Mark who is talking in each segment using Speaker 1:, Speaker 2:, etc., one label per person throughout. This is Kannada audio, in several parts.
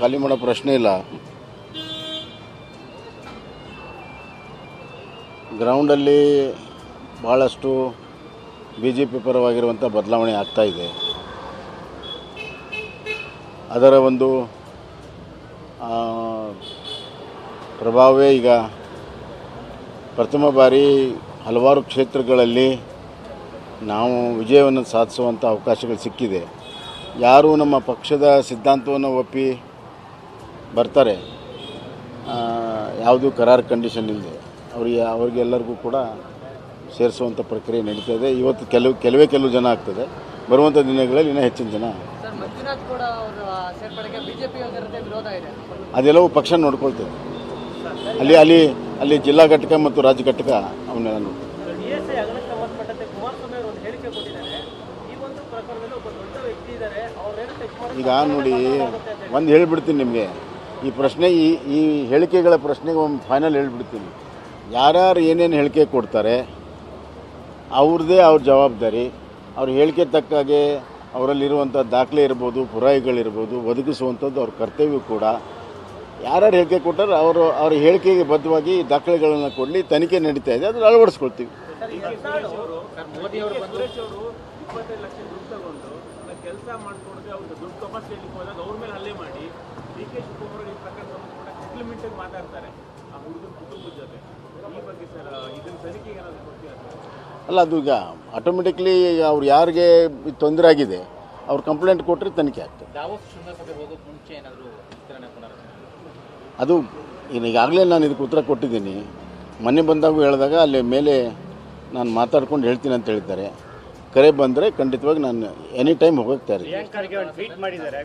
Speaker 1: ಖಾಲಿ ಮಾಡೋ ಪ್ರಶ್ನೆ ಇಲ್ಲ. ಗ್ರೌಂಡಲ್ಲಿ ಭಾಳಷ್ಟು ಬಿ ಜೆ ಪಿ ಪರವಾಗಿರುವಂಥ ಬದಲಾವಣೆ ಆಗ್ತಾ ಇದೆ. ಅದರ ಒಂದು ಪ್ರಭಾವವೇ ಈಗ ಪ್ರಥಮ ಬಾರಿ ಹಲವಾರು ಕ್ಷೇತ್ರಗಳಲ್ಲಿ ನಾವು ವಿಜಯವನ್ನು ಸಾಧಿಸುವಂಥ ಅವಕಾಶಗಳು ಸಿಕ್ಕಿದೆ. ಯಾರು ನಮ್ಮ ಪಕ್ಷದ ಸಿದ್ಧಾಂತವನ್ನು ಒಪ್ಪಿ ಬರ್ತಾರೆ. ಆ, ಯಾವುದೂ ಕರಾರ್ ಕಂಡೀಷನ್ ಇಲ್ಲದೆ ಅವರಿಗೆ ಅವ್ರಿಗೆಲ್ಲರಿಗೂ ಕೂಡ ಸೇರಿಸುವಂಥ ಪ್ರಕ್ರಿಯೆ ನಡೀತಾ ಇದೆ. ಇವತ್ತು ಕೆಲವು ಕೆಲವೇ ಕೆಲವು ಜನ ಆಗ್ತದೆ. ಬರುವಂಥ ದಿನಗಳಲ್ಲಿ ಇನ್ನೂ ಹೆಚ್ಚಿನ ಜನ
Speaker 2: ಸರ್ ಮಂಜುನಾಥ್ ಕೂಡ ಅವರ ಸೇರ್ಪಡೆಗೆ ಬಿಜೆಪಿ ವಿರುದ್ಧ ವಿರೋಧ ಇದೆ.
Speaker 1: ಅದೆಲ್ಲವೂ ಪಕ್ಷ ನೋಡ್ಕೊಳ್ತೇವೆ ಅಲ್ಲಿ ಅಲ್ಲಿ ಅಲ್ಲಿ ಜಿಲ್ಲಾ ಘಟಕ ಮತ್ತು ರಾಜ್ಯ ಘಟಕ ಅವನ್ನೆಲ್ಲ ನೋಡ್ತೀವಿ
Speaker 3: ಡಿಎಸ್ಐ ಅಗಲಕ್ಕೆ ಸಂಬಂಧಪಟ್ಟಂತೆ ಕುಮಾರಸ್ವಾಮಿ ಒಂದು ಹೇಳಿಕೆ ಕೊಟ್ಟಿದ್ದಾರೆ. ಈ ಒಂದು ಪ್ರಕರಣದಲ್ಲಿ ಒಬ್ಬ ದೊಡ್ಡ ವ್ಯಕ್ತಿ ಇದ್ದಾರೆ. ಅವ್ರೇನು
Speaker 1: ಈಗ ನೋಡಿ ಒಂದು ಹೇಳ್ಬಿಡ್ತೀನಿ ನಿಮಗೆ. ಈ ಪ್ರಶ್ನೆ ಈ ಈ ಹೇಳಿಕೆಗಳ ಪ್ರಶ್ನೆಗೆ ಒಂದು ಫೈನಲ್ ಹೇಳ್ಬಿಡ್ತೀನಿ. ಯಾರ್ಯಾರು ಏನೇನು ಹೇಳಿಕೆ ಕೊಡ್ತಾರೆ ಅವ್ರದ್ದೇ ಅವ್ರ ಜವಾಬ್ದಾರಿ. ಅವ್ರ ಹೇಳಿಕೆ ತಕ್ಕಾಗೆ ಅವರಲ್ಲಿರುವಂಥ ದಾಖಲೆ ಇರ್ಬೋದು ಪುರಾಯಿಗಳಿರ್ಬೋದು ಒದಗಿಸುವಂಥದ್ದು ಅವ್ರ ಕರ್ತವ್ಯ ಕೂಡ. ಯಾರ್ಯಾರು ಹೇಳಿಕೆ ಕೊಟ್ಟಾರೋ ಅವರು ಅವ್ರ ಹೇಳಿಕೆಗೆ ಬದ್ಧವಾಗಿ ದಾಖಲೆಗಳನ್ನು ಕೊಡಲಿ ತನಿಖೆ ನಡೀತಾ ಇದೆ ಅದನ್ನು ಅಳವಡಿಸ್ಕೊಳ್ತೀವಿ.
Speaker 3: ಕೆಲಸ ಮಾಡ್ಕೊಡದೆ ಅವ್ರಿಗೆ ದುಡ್ಡು ಹೋದಾಗ ಅವ್ರ ಮೇಲೆ ಹಲ್ಲೆ ಮಾಡಿ
Speaker 1: ಅಲ್ಲ ಅದು ಈಗ ಆಟೋಮೆಟಿಕ್ಲಿ ಅವ್ರು ಯಾರಿಗೆ ತೊಂದರೆ ಆಗಿದೆ ಅವ್ರು ಕಂಪ್ಲೇಂಟ್ ಕೊಟ್ಟರೆ ತನಿಖೆ ಆಗ್ತದೆ. ಅದು ಇನ್ನು ಈಗಾಗಲೇ ನಾನು ಇದಕ್ಕೆ ಉತ್ತರ ಕೊಟ್ಟಿದ್ದೀನಿ. ಮೊನ್ನೆ ಬಂದಾಗ ಹೇಳಿದಾಗ ಅಲ್ಲಿ ಮೇಲೆ ನಾನು ಮಾತಾಡ್ಕೊಂಡು ಹೇಳ್ತೀನಿ ಅಂತ ಹೇಳ್ತಾರೆ ಕರೆ ಬಂದರೆ ಖಂಡಿತವಾಗಿ ನಾನು ಎನಿ ಟೈಮ್
Speaker 4: ಹೋಗ್ತಾ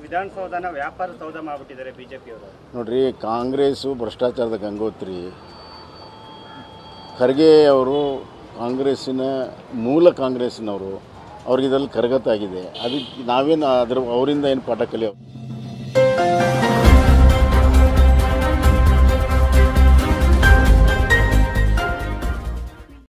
Speaker 4: ವಿಧಾನಸೌಧನ ವ್ಯಾಪಾರ ಸೌಧ ಮಾಡಿಬಿಟ್ಟಿದ್ದಾರೆ ಬಿಜೆಪಿ ಅವರು
Speaker 1: ನೋಡ್ರಿ ಕಾಂಗ್ರೆಸ್ಸು ಭ್ರಷ್ಟಾಚಾರದ ಗಂಗೋತ್ರಿ ಖರ್ಗೆ ಅವರು ಕಾಂಗ್ರೆಸ್ಸಿನ ಮೂಲ ಕಾಂಗ್ರೆಸ್ಸಿನವರು, ಅವ್ರಿಗೆ ಇದರಲ್ಲಿ ಕರಗತಾಗಿದೆ. ಅದಕ್ಕೆ ನಾವೇನು ಅದ್ರ, ಅವರಿಂದ ಏನು ಪಾಠ ಕಲಿಯೋ